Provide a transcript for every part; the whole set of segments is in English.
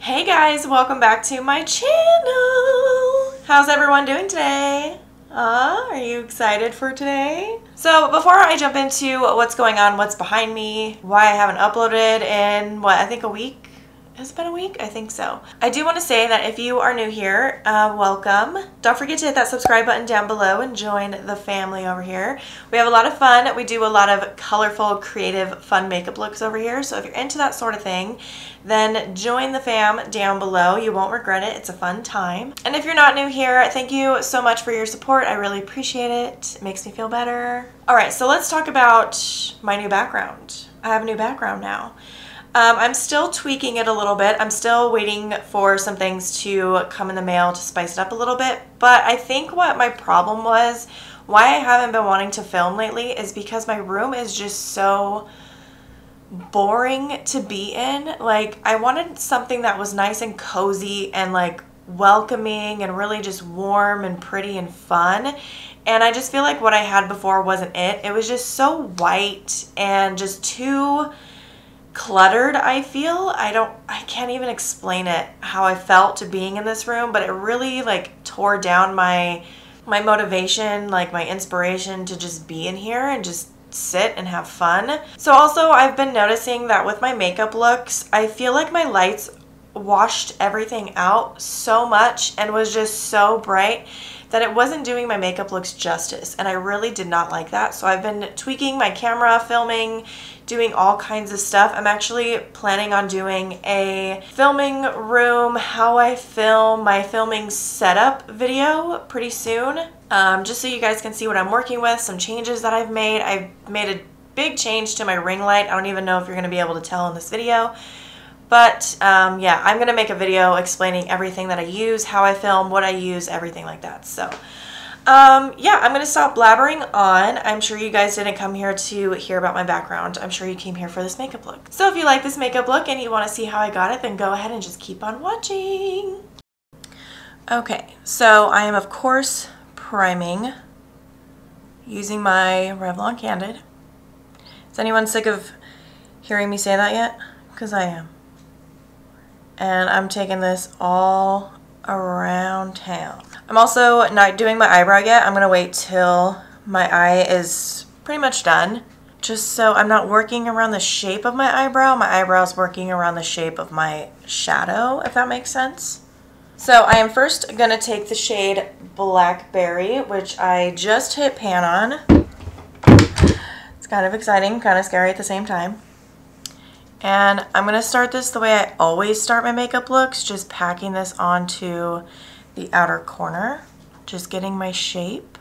Hey guys, welcome back to my channel. How's everyone doing today? Uh, are you excited for today? So before I jump into what's going on, what's behind me, why I haven't uploaded in what, I think a week? Has it been a week? I think so. I do want to say that if you are new here, uh, welcome. Don't forget to hit that subscribe button down below and join the family over here. We have a lot of fun. We do a lot of colorful, creative, fun makeup looks over here. So if you're into that sort of thing, then join the fam down below. You won't regret it. It's a fun time. And if you're not new here, thank you so much for your support. I really appreciate it. It makes me feel better. All right, so let's talk about my new background. I have a new background now. Um, I'm still tweaking it a little bit. I'm still waiting for some things to come in the mail to spice it up a little bit. But I think what my problem was, why I haven't been wanting to film lately, is because my room is just so boring to be in. Like, I wanted something that was nice and cozy and like welcoming and really just warm and pretty and fun. And I just feel like what I had before wasn't it. It was just so white and just too cluttered I feel. I don't I can't even explain it how I felt to being in this room, but it really like tore down my my motivation, like my inspiration to just be in here and just sit and have fun. So also I've been noticing that with my makeup looks, I feel like my lights washed everything out so much and was just so bright that it wasn't doing my makeup looks justice and I really did not like that. So I've been tweaking my camera, filming, doing all kinds of stuff. I'm actually planning on doing a filming room, how I film, my filming setup video pretty soon. Um, just so you guys can see what I'm working with, some changes that I've made. I've made a big change to my ring light. I don't even know if you're going to be able to tell in this video. But um, yeah, I'm going to make a video explaining everything that I use, how I film, what I use, everything like that. So um, yeah, I'm going to stop blabbering on. I'm sure you guys didn't come here to hear about my background. I'm sure you came here for this makeup look. So if you like this makeup look and you want to see how I got it, then go ahead and just keep on watching. Okay, so I am of course priming using my Revlon Candid. Is anyone sick of hearing me say that yet? Because I am and I'm taking this all around town. I'm also not doing my eyebrow yet. I'm going to wait till my eye is pretty much done just so I'm not working around the shape of my eyebrow. My eyebrow's working around the shape of my shadow, if that makes sense. So I am first going to take the shade Blackberry, which I just hit pan on. It's kind of exciting, kind of scary at the same time. And I'm going to start this the way I always start my makeup looks, just packing this onto the outer corner, just getting my shape.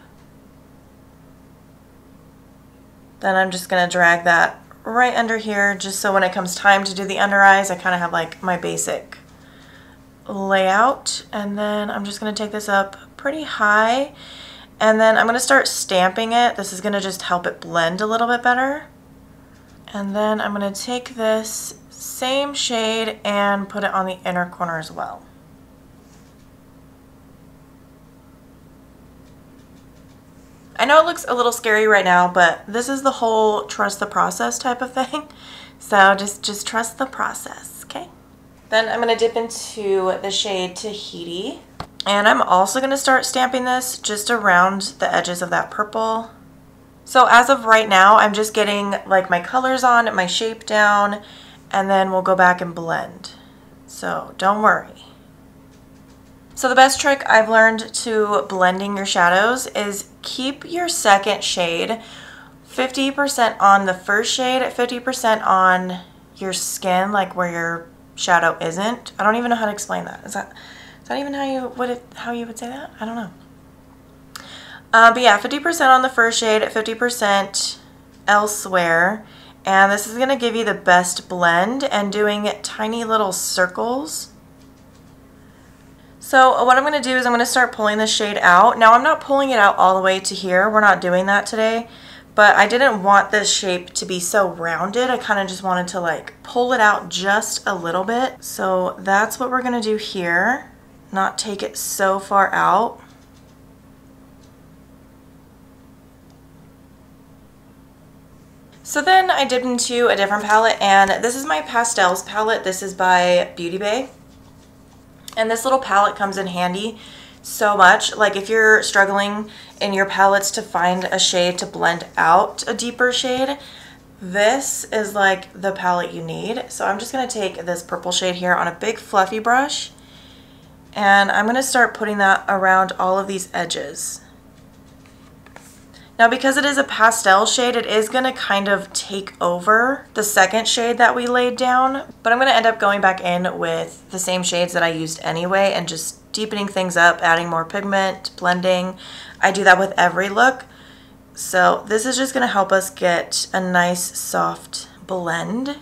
Then I'm just going to drag that right under here just so when it comes time to do the under eyes, I kind of have like my basic layout. And then I'm just going to take this up pretty high. And then I'm going to start stamping it. This is going to just help it blend a little bit better. And then I'm going to take this same shade and put it on the inner corner as well. I know it looks a little scary right now, but this is the whole trust the process type of thing. So just, just trust the process, okay? Then I'm going to dip into the shade Tahiti. And I'm also going to start stamping this just around the edges of that purple. So as of right now, I'm just getting like my colors on, my shape down, and then we'll go back and blend. So don't worry. So the best trick I've learned to blending your shadows is keep your second shade 50% on the first shade, 50% on your skin, like where your shadow isn't. I don't even know how to explain that. Is that, is that even how you would how you would say that? I don't know. Uh, but yeah, 50% on the first shade, 50% elsewhere. And this is going to give you the best blend and doing tiny little circles. So uh, what I'm going to do is I'm going to start pulling the shade out. Now I'm not pulling it out all the way to here. We're not doing that today. But I didn't want this shape to be so rounded. I kind of just wanted to like pull it out just a little bit. So that's what we're going to do here. Not take it so far out. So then I dipped into a different palette and this is my Pastels palette. This is by Beauty Bay. And this little palette comes in handy so much. Like if you're struggling in your palettes to find a shade to blend out a deeper shade, this is like the palette you need. So I'm just gonna take this purple shade here on a big fluffy brush and I'm gonna start putting that around all of these edges. Now because it is a pastel shade, it is gonna kind of take over the second shade that we laid down, but I'm gonna end up going back in with the same shades that I used anyway and just deepening things up, adding more pigment, blending. I do that with every look. So this is just gonna help us get a nice soft blend.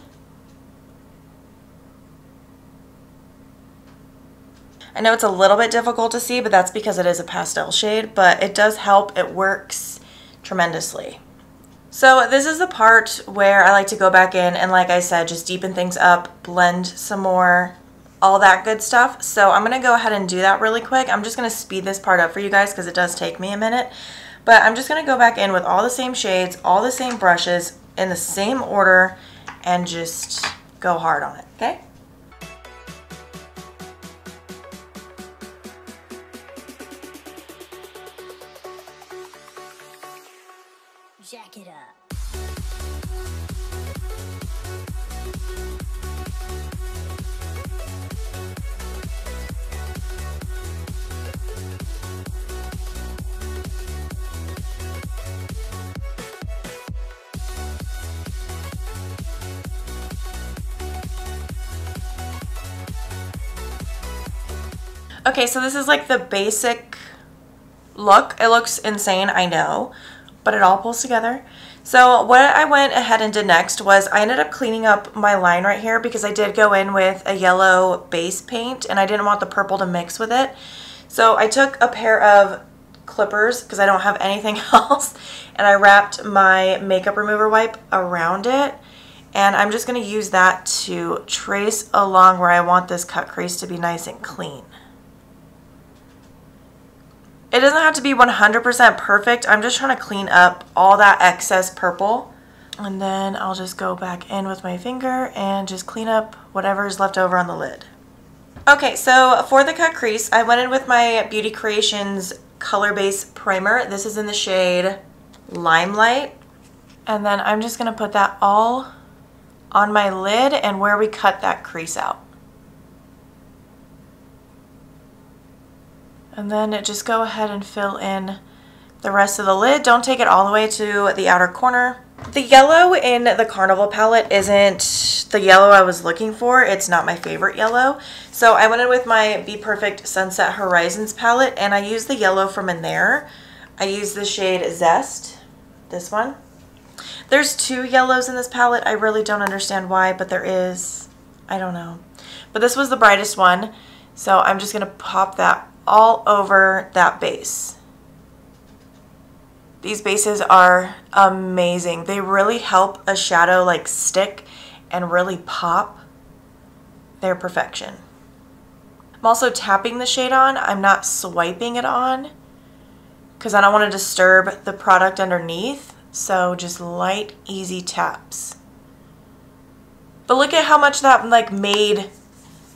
I know it's a little bit difficult to see, but that's because it is a pastel shade, but it does help. It works tremendously. So this is the part where I like to go back in and like I said, just deepen things up, blend some more, all that good stuff. So I'm going to go ahead and do that really quick. I'm just going to speed this part up for you guys because it does take me a minute. But I'm just going to go back in with all the same shades, all the same brushes, in the same order, and just go hard on it, okay? Jack it up. Okay, so this is like the basic look. It looks insane, I know but it all pulls together. So what I went ahead and did next was I ended up cleaning up my line right here because I did go in with a yellow base paint and I didn't want the purple to mix with it. So I took a pair of clippers because I don't have anything else and I wrapped my makeup remover wipe around it and I'm just going to use that to trace along where I want this cut crease to be nice and clean. It doesn't have to be 100% perfect. I'm just trying to clean up all that excess purple. And then I'll just go back in with my finger and just clean up whatever's left over on the lid. Okay, so for the cut crease, I went in with my Beauty Creations Color Base Primer. This is in the shade Limelight. And then I'm just going to put that all on my lid and where we cut that crease out. And then just go ahead and fill in the rest of the lid. Don't take it all the way to the outer corner. The yellow in the Carnival palette isn't the yellow I was looking for. It's not my favorite yellow. So I went in with my Be Perfect Sunset Horizons palette and I used the yellow from in there. I used the shade Zest, this one. There's two yellows in this palette. I really don't understand why, but there is. I don't know. But this was the brightest one. So I'm just going to pop that all over that base. These bases are amazing. They really help a shadow like stick and really pop. They're perfection. I'm also tapping the shade on. I'm not swiping it on because I don't want to disturb the product underneath. So just light, easy taps. But look at how much that like made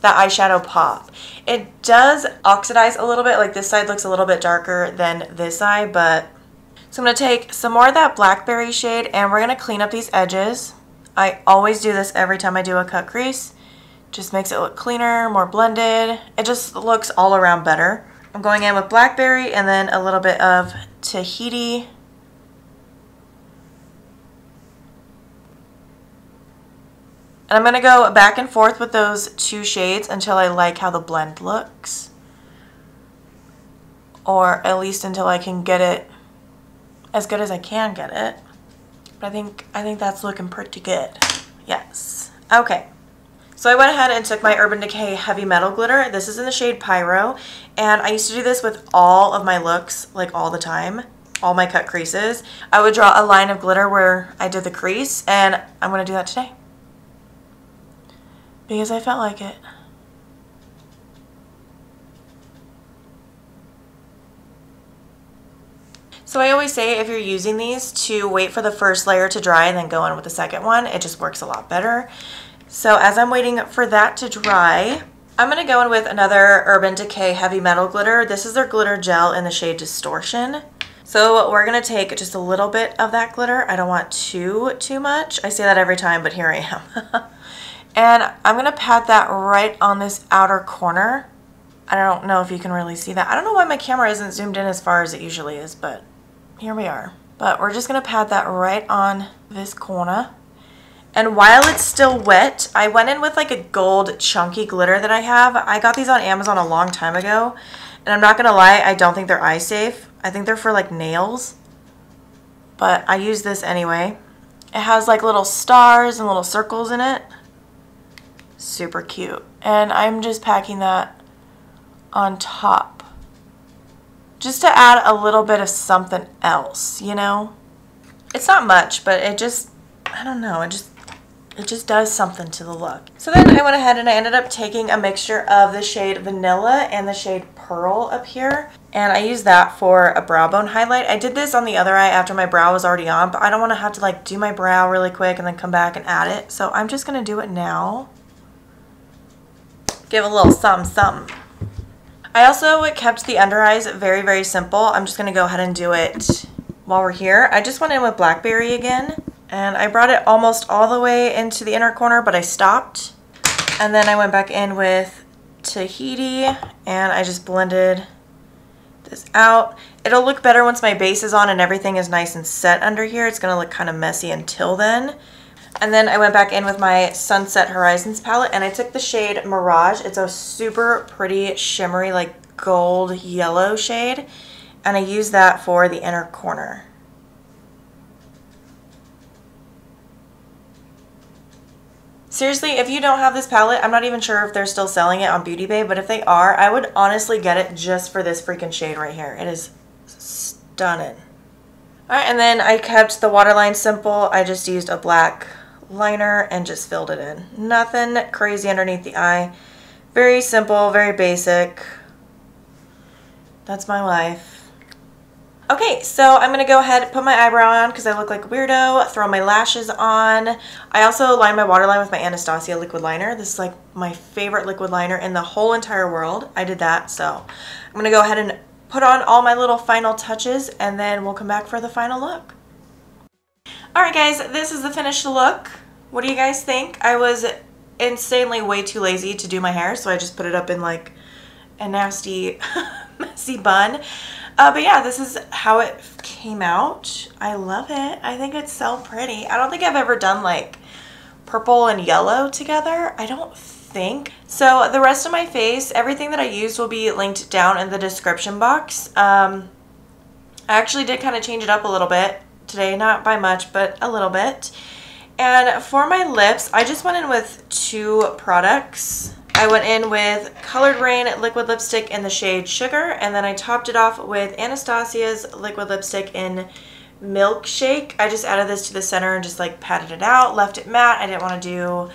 that eyeshadow pop. It does oxidize a little bit, like this side looks a little bit darker than this side, but so I'm going to take some more of that blackberry shade and we're going to clean up these edges. I always do this every time I do a cut crease. Just makes it look cleaner, more blended. It just looks all around better. I'm going in with blackberry and then a little bit of Tahiti And I'm going to go back and forth with those two shades until I like how the blend looks. Or at least until I can get it as good as I can get it. But I think, I think that's looking pretty good. Yes. Okay. So I went ahead and took my Urban Decay Heavy Metal Glitter. This is in the shade Pyro. And I used to do this with all of my looks, like all the time. All my cut creases. I would draw a line of glitter where I did the crease. And I'm going to do that today because I felt like it. So I always say if you're using these to wait for the first layer to dry and then go in with the second one, it just works a lot better. So as I'm waiting for that to dry, I'm going to go in with another Urban Decay Heavy Metal Glitter. This is their glitter gel in the shade Distortion. So we're going to take just a little bit of that glitter. I don't want too, too much. I say that every time, but here I am. and I'm going to pat that right on this outer corner. I don't know if you can really see that. I don't know why my camera isn't zoomed in as far as it usually is, but here we are. But we're just going to pat that right on this corner. And while it's still wet, I went in with like a gold chunky glitter that I have. I got these on Amazon a long time ago. And I'm not going to lie, I don't think they're eye safe. I think they're for like nails. But I use this anyway. It has like little stars and little circles in it. Super cute. And I'm just packing that on top. Just to add a little bit of something else, you know? It's not much, but it just, I don't know, it just it just does something to the look. So then I went ahead and I ended up taking a mixture of the shade Vanilla and the shade Pearl up here. And I used that for a brow bone highlight. I did this on the other eye after my brow was already on, but I don't want to have to like do my brow really quick and then come back and add it. So I'm just going to do it now. Give a little something something. I also kept the under eyes very, very simple. I'm just going to go ahead and do it while we're here. I just went in with Blackberry again. And I brought it almost all the way into the inner corner, but I stopped. And then I went back in with Tahiti and I just blended this out. It'll look better once my base is on and everything is nice and set under here. It's going to look kind of messy until then. And then I went back in with my Sunset Horizons palette and I took the shade Mirage. It's a super pretty shimmery like gold yellow shade. And I used that for the inner corner. Seriously, if you don't have this palette, I'm not even sure if they're still selling it on Beauty Bay, but if they are, I would honestly get it just for this freaking shade right here. It is stunning. Alright, and then I kept the waterline simple. I just used a black liner and just filled it in. Nothing crazy underneath the eye. Very simple, very basic. That's my life. Okay, so I'm going to go ahead and put my eyebrow on because I look like a weirdo, throw my lashes on. I also line my waterline with my Anastasia liquid liner. This is like my favorite liquid liner in the whole entire world. I did that, so I'm going to go ahead and put on all my little final touches and then we'll come back for the final look. Alright guys, this is the finished look. What do you guys think? I was insanely way too lazy to do my hair, so I just put it up in like a nasty, messy bun. Uh, but yeah, this is how it came out. I love it. I think it's so pretty. I don't think I've ever done like purple and yellow together. I don't think. So the rest of my face, everything that I used will be linked down in the description box. Um, I actually did kind of change it up a little bit today, not by much, but a little bit. And for my lips, I just went in with two products. I went in with Coloured Rain liquid lipstick in the shade Sugar, and then I topped it off with Anastasia's liquid lipstick in Milkshake. I just added this to the center and just like patted it out, left it matte. I didn't want to do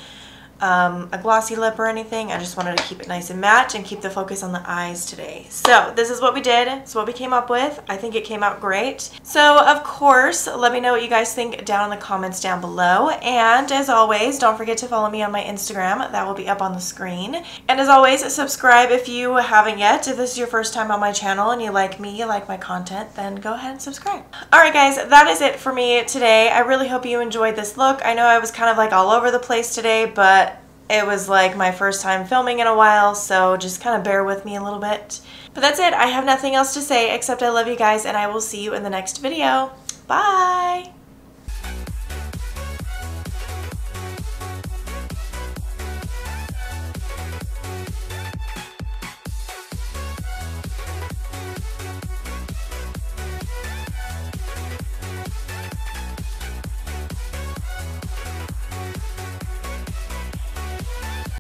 um, a glossy lip or anything. I just wanted to keep it nice and matte and keep the focus on the eyes today. So this is what we did. It's what we came up with. I think it came out great. So of course, let me know what you guys think down in the comments down below. And as always, don't forget to follow me on my Instagram. That will be up on the screen. And as always, subscribe if you haven't yet. If this is your first time on my channel and you like me, you like my content, then go ahead and subscribe. Alright guys, that is it for me today. I really hope you enjoyed this look. I know I was kind of like all over the place today, but it was like my first time filming in a while, so just kind of bear with me a little bit. But that's it. I have nothing else to say except I love you guys and I will see you in the next video. Bye!